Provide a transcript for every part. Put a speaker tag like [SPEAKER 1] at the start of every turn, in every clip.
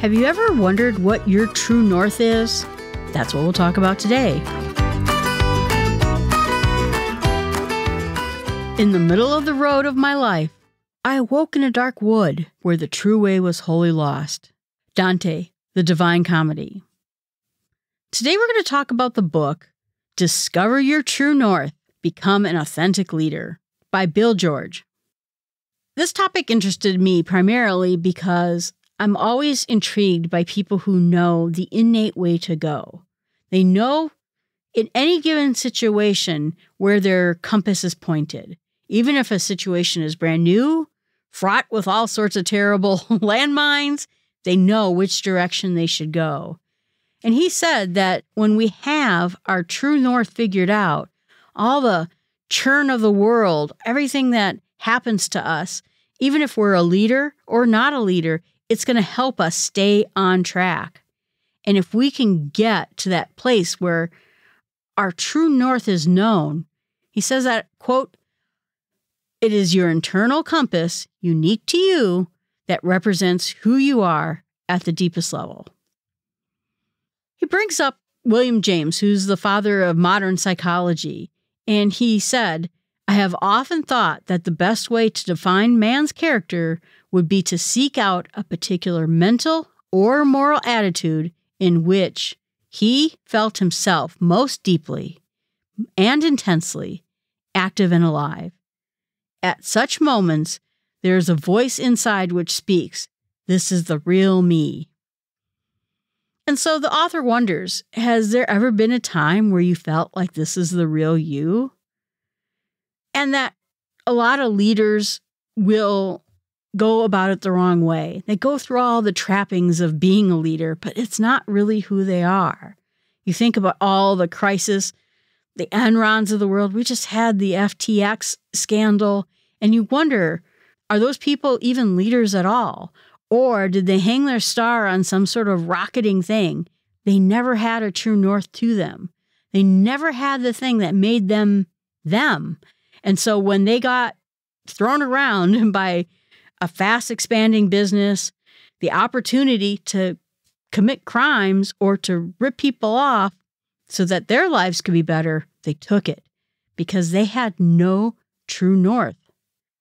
[SPEAKER 1] Have you ever wondered what your true north is? That's what we'll talk about today. In the middle of the road of my life, I awoke in a dark wood where the true way was wholly lost. Dante, The Divine Comedy. Today we're going to talk about the book Discover Your True North Become an Authentic Leader by Bill George. This topic interested me primarily because I'm always intrigued by people who know the innate way to go. They know in any given situation where their compass is pointed. Even if a situation is brand new, fraught with all sorts of terrible landmines, they know which direction they should go. And he said that when we have our true north figured out, all the churn of the world, everything that happens to us, even if we're a leader or not a leader, it's going to help us stay on track. And if we can get to that place where our true north is known, he says that, quote, it is your internal compass, unique to you, that represents who you are at the deepest level. He brings up William James, who's the father of modern psychology, and he said, I have often thought that the best way to define man's character would be to seek out a particular mental or moral attitude in which he felt himself most deeply and intensely active and alive. At such moments, there is a voice inside which speaks, This is the real me. And so the author wonders Has there ever been a time where you felt like this is the real you? And that a lot of leaders will go about it the wrong way. They go through all the trappings of being a leader, but it's not really who they are. You think about all the crisis the Enrons of the world. We just had the FTX scandal. And you wonder are those people even leaders at all? Or did they hang their star on some sort of rocketing thing? They never had a true north to them. They never had the thing that made them them. And so when they got thrown around by a fast expanding business, the opportunity to commit crimes or to rip people off, so that their lives could be better, they took it because they had no true north.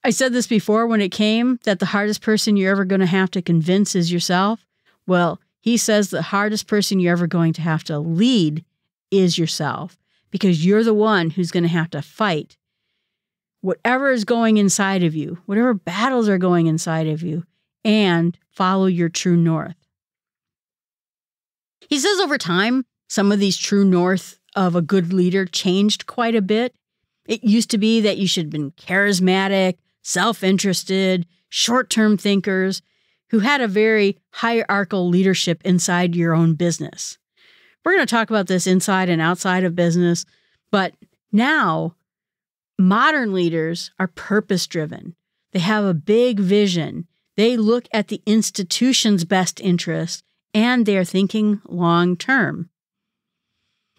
[SPEAKER 1] I said this before when it came that the hardest person you're ever going to have to convince is yourself. Well, he says the hardest person you're ever going to have to lead is yourself because you're the one who's going to have to fight whatever is going inside of you, whatever battles are going inside of you, and follow your true north. He says over time, some of these true north of a good leader changed quite a bit. It used to be that you should have been charismatic, self interested, short term thinkers who had a very hierarchical leadership inside your own business. We're going to talk about this inside and outside of business, but now modern leaders are purpose driven. They have a big vision. They look at the institution's best interest and they're thinking long term.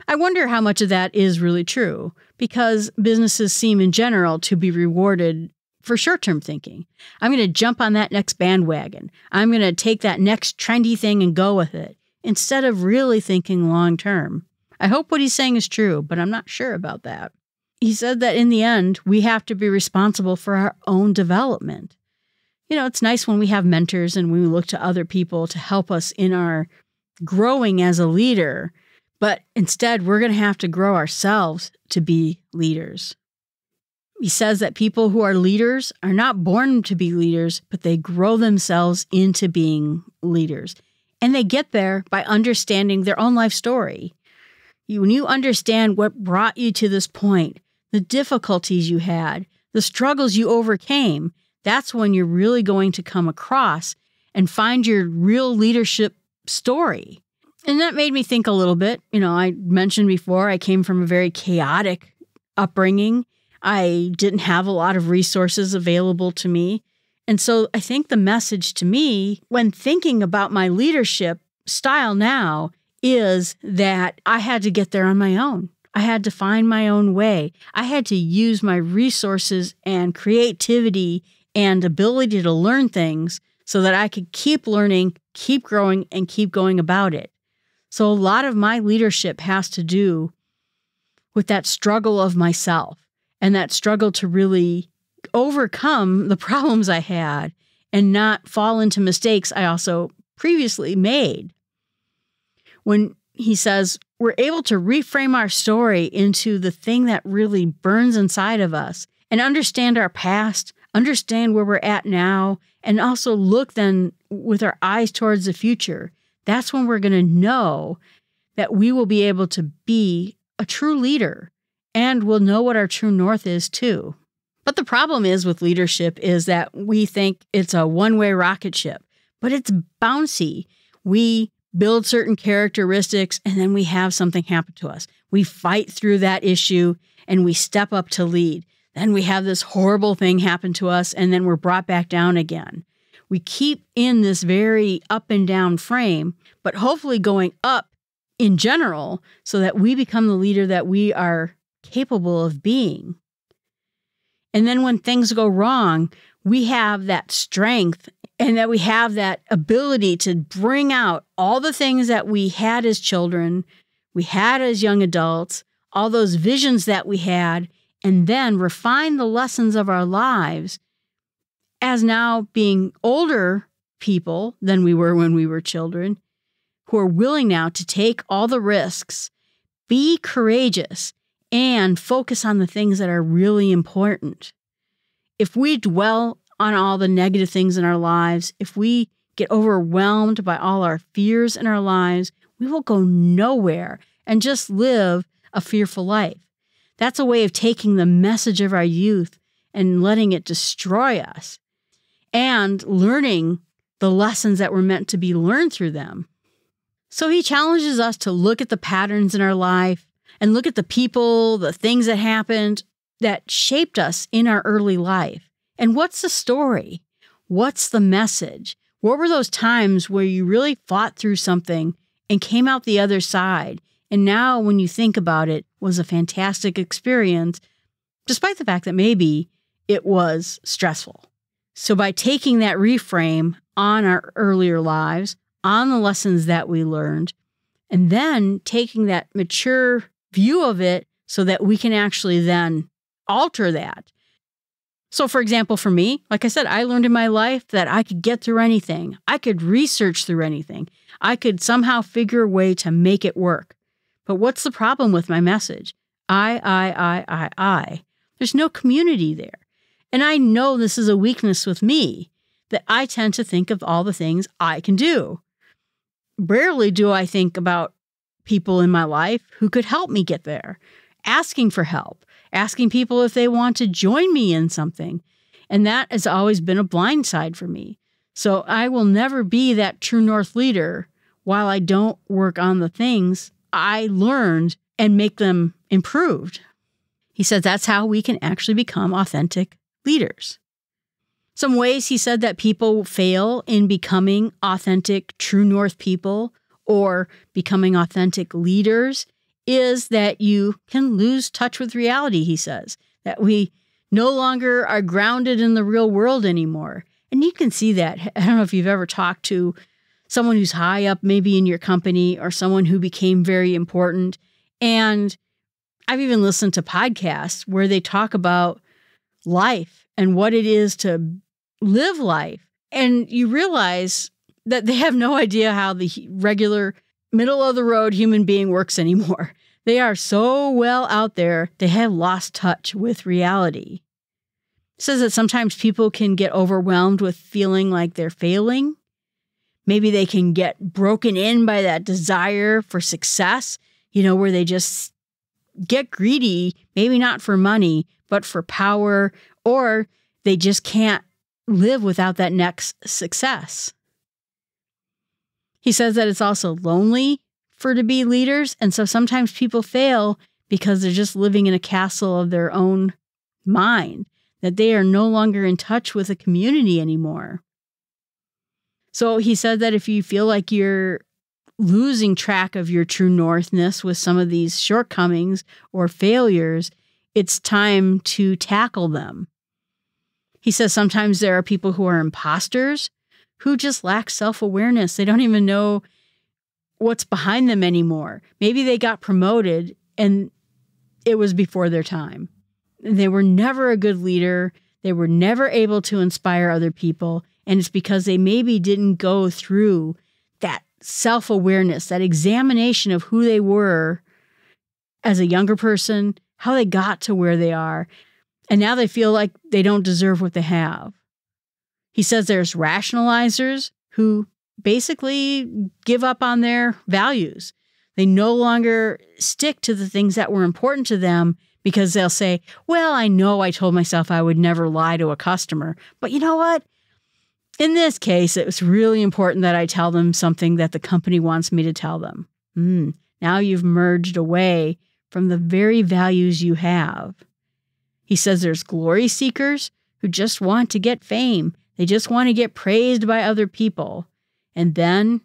[SPEAKER 1] I wonder how much of that is really true because businesses seem in general to be rewarded for short term thinking. I'm going to jump on that next bandwagon. I'm going to take that next trendy thing and go with it instead of really thinking long term. I hope what he's saying is true, but I'm not sure about that. He said that in the end, we have to be responsible for our own development. You know, it's nice when we have mentors and we look to other people to help us in our growing as a leader but instead, we're going to have to grow ourselves to be leaders. He says that people who are leaders are not born to be leaders, but they grow themselves into being leaders. And they get there by understanding their own life story. When you understand what brought you to this point, the difficulties you had, the struggles you overcame, that's when you're really going to come across and find your real leadership story. And that made me think a little bit. You know, I mentioned before I came from a very chaotic upbringing. I didn't have a lot of resources available to me. And so I think the message to me when thinking about my leadership style now is that I had to get there on my own. I had to find my own way. I had to use my resources and creativity and ability to learn things so that I could keep learning keep growing and keep going about it. So a lot of my leadership has to do with that struggle of myself and that struggle to really overcome the problems I had and not fall into mistakes I also previously made. When he says we're able to reframe our story into the thing that really burns inside of us and understand our past, understand where we're at now, and also look then with our eyes towards the future, that's when we're going to know that we will be able to be a true leader and we'll know what our true north is too. But the problem is with leadership is that we think it's a one-way rocket ship, but it's bouncy. We build certain characteristics and then we have something happen to us. We fight through that issue and we step up to lead. Then we have this horrible thing happen to us and then we're brought back down again. We keep in this very up and down frame, but hopefully going up in general so that we become the leader that we are capable of being. And then when things go wrong, we have that strength and that we have that ability to bring out all the things that we had as children, we had as young adults, all those visions that we had, and then refine the lessons of our lives as now being older people than we were when we were children, who are willing now to take all the risks, be courageous, and focus on the things that are really important. If we dwell on all the negative things in our lives, if we get overwhelmed by all our fears in our lives, we will go nowhere and just live a fearful life. That's a way of taking the message of our youth and letting it destroy us and learning the lessons that were meant to be learned through them. So he challenges us to look at the patterns in our life and look at the people, the things that happened that shaped us in our early life and what's the story? What's the message? What were those times where you really fought through something and came out the other side? And now, when you think about it, was a fantastic experience, despite the fact that maybe it was stressful. So, by taking that reframe on our earlier lives, on the lessons that we learned, and then taking that mature view of it so that we can actually then alter that so, for example, for me, like I said, I learned in my life that I could get through anything. I could research through anything. I could somehow figure a way to make it work. But what's the problem with my message? I, I, I, I, I. There's no community there. And I know this is a weakness with me that I tend to think of all the things I can do. Rarely do I think about people in my life who could help me get there, asking for help, asking people if they want to join me in something. And that has always been a blind side for me. So I will never be that true North leader while I don't work on the things I learned and make them improved. He said that's how we can actually become authentic leaders. Some ways he said that people fail in becoming authentic, true North people or becoming authentic leaders is that you can lose touch with reality, he says, that we no longer are grounded in the real world anymore. And you can see that. I don't know if you've ever talked to someone who's high up, maybe in your company, or someone who became very important. And I've even listened to podcasts where they talk about life and what it is to live life. And you realize that they have no idea how the regular middle of the road human being works anymore. They are so well out there, they have lost touch with reality. It says that sometimes people can get overwhelmed with feeling like they're failing. Maybe they can get broken in by that desire for success, you know, where they just get greedy, maybe not for money, but for power, or they just can't live without that next success. He says that it's also lonely for to be leaders. And so sometimes people fail because they're just living in a castle of their own mind, that they are no longer in touch with a community anymore. So he said that if you feel like you're losing track of your true northness with some of these shortcomings or failures, it's time to tackle them. He says sometimes there are people who are imposters who just lack self awareness. They don't even know what's behind them anymore. Maybe they got promoted and it was before their time. They were never a good leader. They were never able to inspire other people. And it's because they maybe didn't go through that self awareness, that examination of who they were as a younger person, how they got to where they are. And now they feel like they don't deserve what they have. He says there's rationalizers who basically give up on their values. They no longer stick to the things that were important to them because they'll say, Well, I know I told myself I would never lie to a customer, but you know what? In this case, it was really important that I tell them something that the company wants me to tell them. Mm, now you've merged away from the very values you have. He says there's glory seekers who just want to get fame. They just want to get praised by other people. And then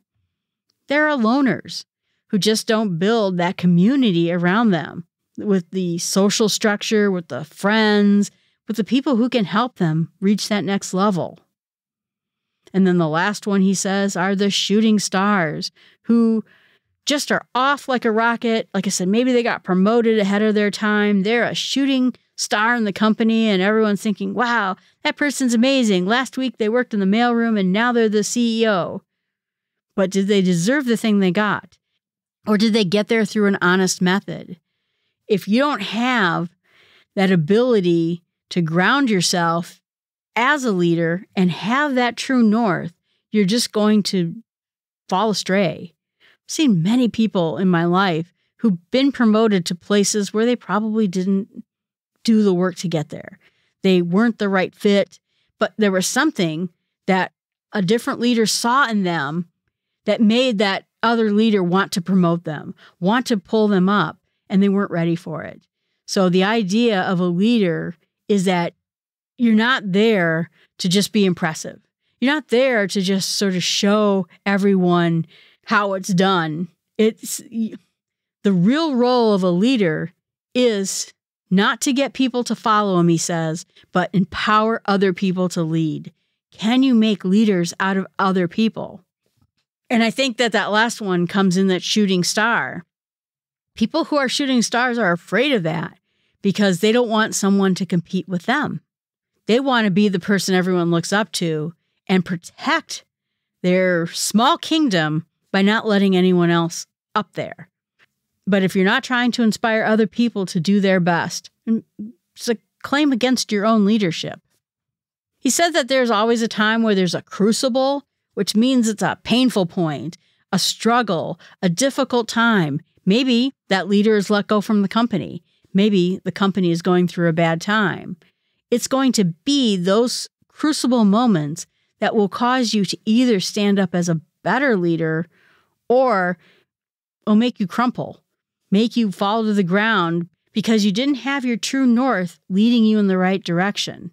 [SPEAKER 1] there are loners who just don't build that community around them with the social structure, with the friends, with the people who can help them reach that next level. And then the last one he says are the shooting stars who just are off like a rocket. Like I said, maybe they got promoted ahead of their time. They're a shooting star in the company, and everyone's thinking, wow, that person's amazing. Last week they worked in the mailroom and now they're the CEO. But did they deserve the thing they got? Or did they get there through an honest method? If you don't have that ability to ground yourself as a leader and have that true north, you're just going to fall astray. I've seen many people in my life who've been promoted to places where they probably didn't do the work to get there. They weren't the right fit, but there was something that a different leader saw in them that made that other leader want to promote them, want to pull them up, and they weren't ready for it. So the idea of a leader is that you're not there to just be impressive. You're not there to just sort of show everyone how it's done. It's the real role of a leader is not to get people to follow him, he says, but empower other people to lead. Can you make leaders out of other people? And I think that that last one comes in that shooting star. People who are shooting stars are afraid of that because they don't want someone to compete with them. They want to be the person everyone looks up to and protect their small kingdom by not letting anyone else up there. But if you're not trying to inspire other people to do their best, it's a claim against your own leadership. He said that there's always a time where there's a crucible which means it's a painful point, a struggle, a difficult time. Maybe that leader is let go from the company. Maybe the company is going through a bad time. It's going to be those crucible moments that will cause you to either stand up as a better leader or will make you crumple, make you fall to the ground because you didn't have your true north leading you in the right direction.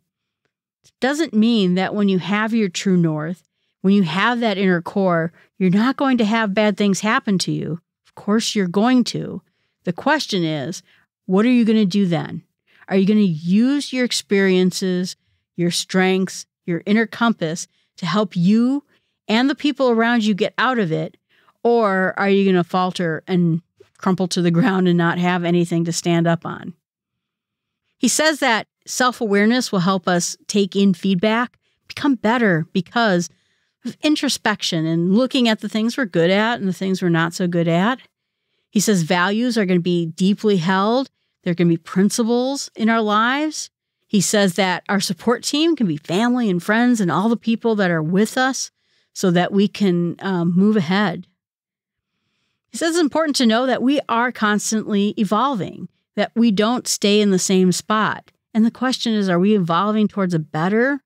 [SPEAKER 1] It doesn't mean that when you have your true north, when you have that inner core, you're not going to have bad things happen to you. Of course, you're going to. The question is, what are you going to do then? Are you going to use your experiences, your strengths, your inner compass to help you and the people around you get out of it? Or are you going to falter and crumple to the ground and not have anything to stand up on? He says that self awareness will help us take in feedback, become better because of introspection and looking at the things we're good at and the things we're not so good at. He says values are going to be deeply held. There are going to be principles in our lives. He says that our support team can be family and friends and all the people that are with us so that we can um, move ahead. He says it's important to know that we are constantly evolving, that we don't stay in the same spot. And the question is are we evolving towards a better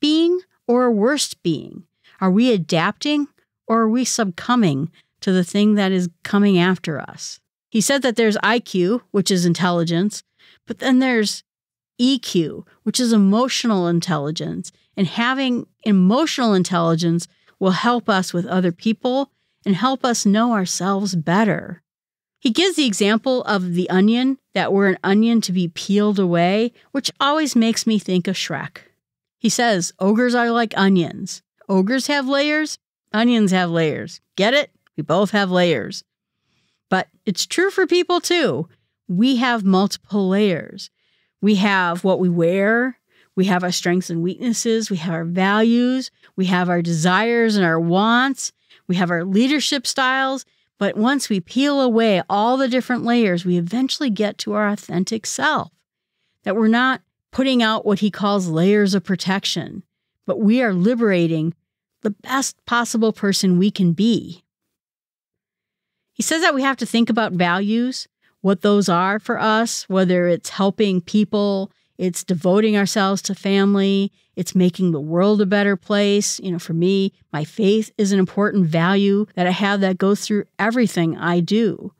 [SPEAKER 1] being or a worse being? Are we adapting or are we succumbing to the thing that is coming after us? He said that there's IQ, which is intelligence, but then there's EQ, which is emotional intelligence. And having emotional intelligence will help us with other people and help us know ourselves better. He gives the example of the onion, that we're an onion to be peeled away, which always makes me think of Shrek. He says, Ogres are like onions. Ogres have layers, onions have layers. Get it? We both have layers. But it's true for people too. We have multiple layers. We have what we wear, we have our strengths and weaknesses, we have our values, we have our desires and our wants, we have our leadership styles. But once we peel away all the different layers, we eventually get to our authentic self. That we're not putting out what he calls layers of protection, but we are liberating the best possible person we can be. He says that we have to think about values, what those are for us, whether it's helping people, it's devoting ourselves to family, it's making the world a better place. You know, for me, my faith is an important value that I have that goes through everything I do.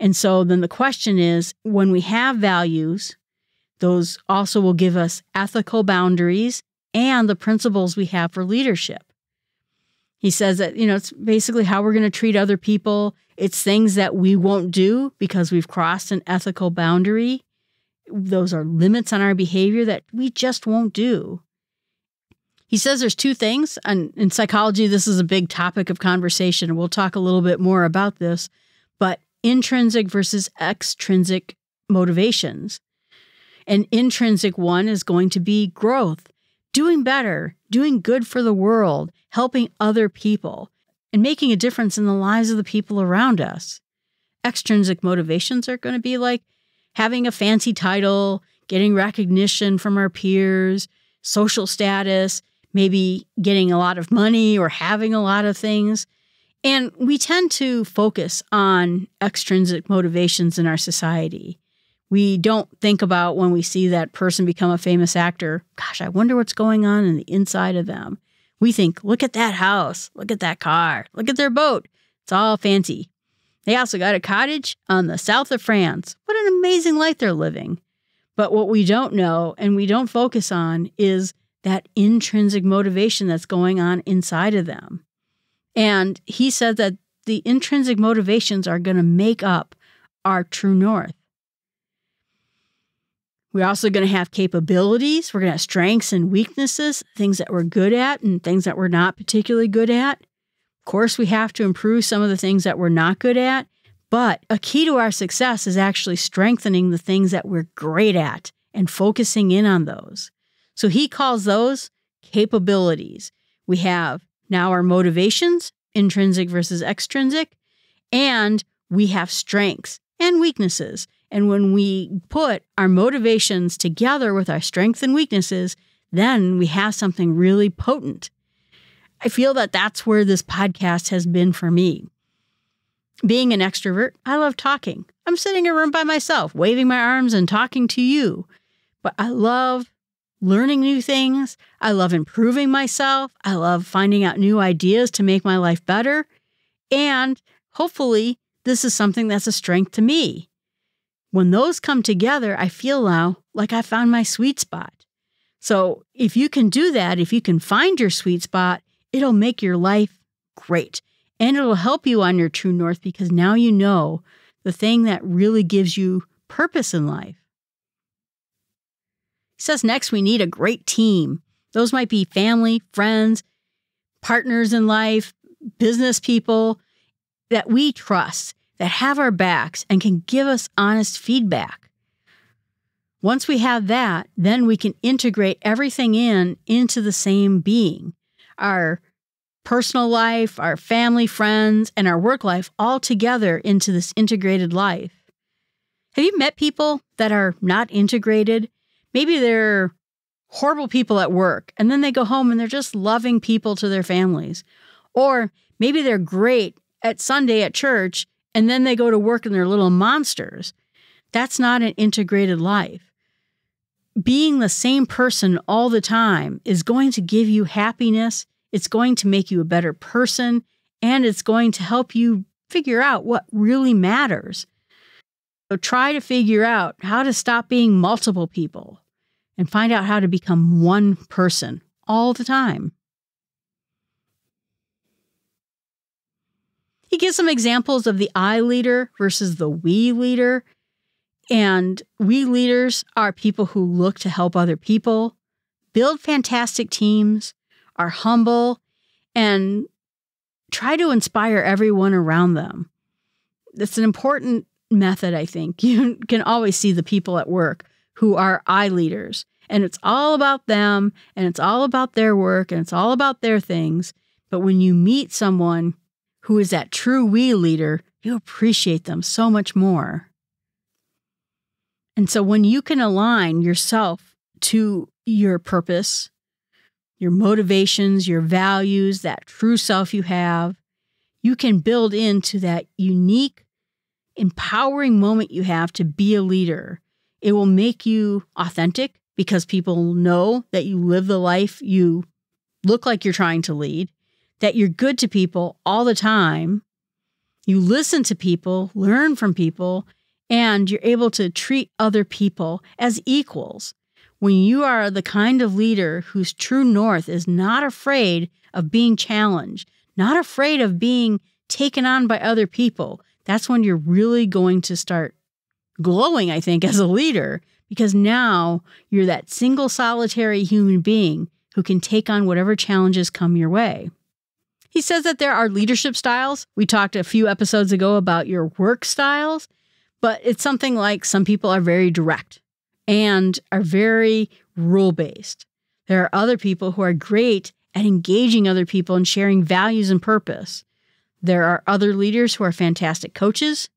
[SPEAKER 1] And so then the question is when we have values, those also will give us ethical boundaries and the principles we have for leadership. He says that, you know, it's basically how we're going to treat other people. It's things that we won't do because we've crossed an ethical boundary. Those are limits on our behavior that we just won't do. He says there's two things, and in psychology, this is a big topic of conversation. We'll talk a little bit more about this, but intrinsic versus extrinsic motivations. An intrinsic one is going to be growth, doing better, doing good for the world, helping other people, and making a difference in the lives of the people around us. Extrinsic motivations are going to be like having a fancy title, getting recognition from our peers, social status, maybe getting a lot of money or having a lot of things. And we tend to focus on extrinsic motivations in our society. We don't think about when we see that person become a famous actor, gosh, I wonder what's going on in the inside of them. We think, look at that house, look at that car, look at their boat. It's all fancy. They also got a cottage on the south of France. What an amazing life they're living. But what we don't know and we don't focus on is that intrinsic motivation that's going on inside of them. And he said that the intrinsic motivations are going to make up our true north. We're also going to have capabilities. We're going to have strengths and weaknesses, things that we're good at and things that we're not particularly good at. Of course, we have to improve some of the things that we're not good at. But a key to our success is actually strengthening the things that we're great at and focusing in on those. So he calls those capabilities. We have now our motivations, intrinsic versus extrinsic, and we have strengths and weaknesses. And when we put our motivations together with our strengths and weaknesses, then we have something really potent. I feel that that's where this podcast has been for me. Being an extrovert, I love talking. I'm sitting in a room by myself, waving my arms and talking to you. But I love learning new things. I love improving myself. I love finding out new ideas to make my life better. And hopefully, this is something that's a strength to me. When those come together, I feel now like I found my sweet spot. So if you can do that, if you can find your sweet spot, it'll make your life great. And it'll help you on your true north because now you know the thing that really gives you purpose in life. He says next, we need a great team. Those might be family, friends, partners in life, business people that we trust that have our backs and can give us honest feedback. Once we have that, then we can integrate everything in into the same being. Our personal life, our family, friends, and our work life all together into this integrated life. Have you met people that are not integrated? Maybe they're horrible people at work and then they go home and they're just loving people to their families. Or maybe they're great at Sunday at church and then they go to work and they're little monsters. That's not an integrated life. Being the same person all the time is going to give you happiness, it's going to make you a better person, and it's going to help you figure out what really matters. So try to figure out how to stop being multiple people and find out how to become one person all the time. He gives some examples of the I leader versus the we leader. And we leaders are people who look to help other people, build fantastic teams, are humble, and try to inspire everyone around them. It's an important method, I think. You can always see the people at work who are I leaders, and it's all about them, and it's all about their work, and it's all about their things. But when you meet someone who is that true we leader, you appreciate them so much more. And so when you can align yourself to your purpose, your motivations, your values, that true self you have, you can build into that unique, empowering moment you have to be a leader. It will make you authentic because people know that you live the life you look like you're trying to lead, that you're good to people all the time. You listen to people, learn from people, and you're able to treat other people as equals when you are the kind of leader whose true north is not afraid of being challenged, not afraid of being taken on by other people, that's when you're really going to start glowing, I think, as a leader, because now you're that single solitary human being who can take on whatever challenges come your way. He says that there are leadership styles. We talked a few episodes ago about your work styles, but it's something like some people are very direct and are very rule based. There are other people who are great at engaging other people and sharing values and purpose. There are other leaders who are fantastic coaches.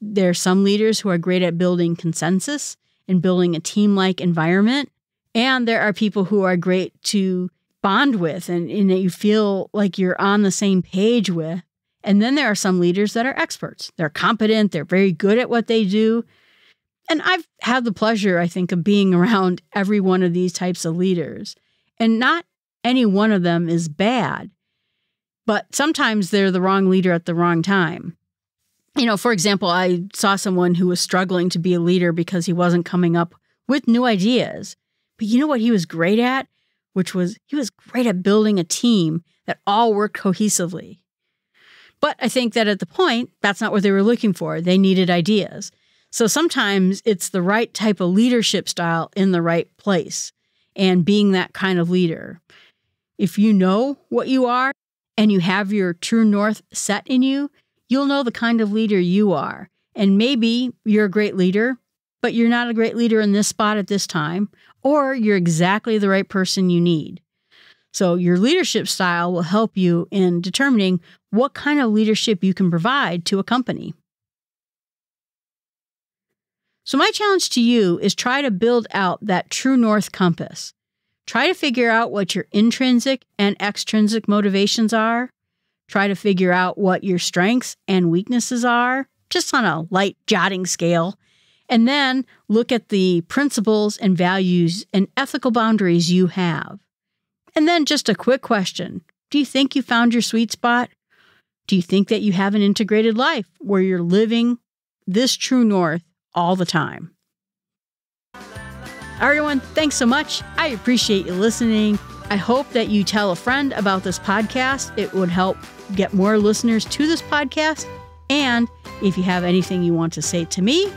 [SPEAKER 1] There are some leaders who are great at building consensus and building a team like environment. And there are people who are great to bond with and, and you feel like you're on the same page with. And then there are some leaders that are experts. They're competent, they're very good at what they do, and I've had the pleasure, I think, of being around every one of these types of leaders. And not any one of them is bad, but sometimes they're the wrong leader at the wrong time. You know, for example, I saw someone who was struggling to be a leader because he wasn't coming up with new ideas. But you know what he was great at? Which was he was great at building a team that all worked cohesively. But I think that at the point, that's not what they were looking for. They needed ideas. So sometimes it's the right type of leadership style in the right place and being that kind of leader. If you know what you are and you have your true north set in you, you'll know the kind of leader you are. And maybe you're a great leader, but you're not a great leader in this spot at this time, or you're exactly the right person you need. So, your leadership style will help you in determining what kind of leadership you can provide to a company. So, my challenge to you is try to build out that true north compass. Try to figure out what your intrinsic and extrinsic motivations are. Try to figure out what your strengths and weaknesses are, just on a light jotting scale. And then look at the principles and values and ethical boundaries you have. And then just a quick question Do you think you found your sweet spot? Do you think that you have an integrated life where you're living this true north all the time. Everyone, thanks so much. I appreciate you listening. I hope that you tell a friend about this podcast. It would help get more listeners to this podcast. And if you have anything you want to say to me,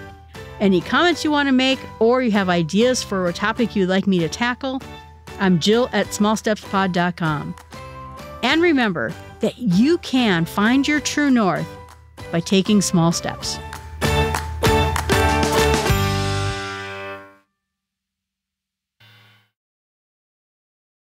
[SPEAKER 1] any comments you want to make, or you have ideas for a topic you'd like me to tackle, I'm Jill at smallstepspod.com. And remember that you can find your true north by taking small steps.